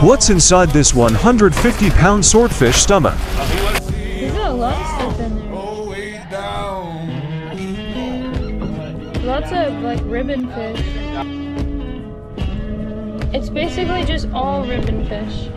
What's inside this 150 pound swordfish stomach? there a lot of stuff in there. Lots of like ribbon fish. It's basically just all ribbon fish.